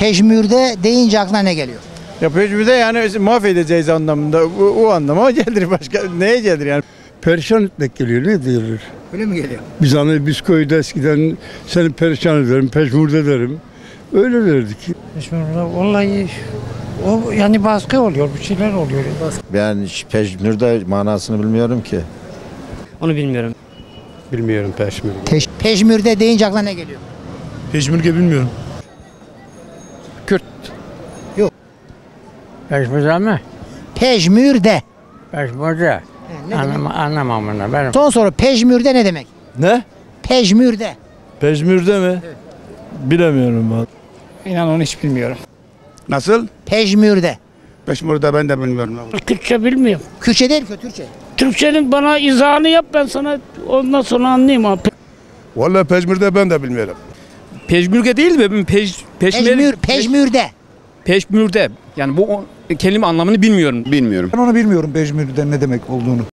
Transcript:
Pejmürde deyince aklına ne geliyor? Ya pejmürde yani mahvedeceğiz anlamında. O, o anlama gelir başka. Neye gelir yani? Perişan etmek geliyor ne diyorlar. Öyle mi geliyor? Biz hani biz köyde eskiden seni perişan ederim, peşmurda ederim. Öyle derdik. Vallahi o yani baskı oluyor, bir şeyler oluyor. Ben hiç pejmürde manasını bilmiyorum ki. Onu bilmiyorum. Bilmiyorum peşmur. Teş- Pejmürde deyince aklına ne geliyor? Peşmurge bilmiyorum. Peşmüze mi? Pejmürde. Peşmüze. Ne? Anlam anlamam bunu. Benim. Son soru pejmürde ne demek? Ne? Pejmürde. Pejmürde mi? Bilemiyorum ben. İnan onu hiç bilmiyorum. Nasıl? Pejmürde. Peşmurda ben de bilmiyorum. Türkçe bilmiyorum. Kürtçe değil ki Türkçe. Türkçenin bana izahını yap ben sana ondan sonra anlayayım abi. Vallahi peşmurda ben de bilmiyorum. Pejmürge değil mi? Pej, peşmer, Pejmür, pejmürde. peşmürde. Yani bu o- kelime anlamını bilmiyorum. Ben onu bilmiyorum Pejmür'den ne demek olduğunu.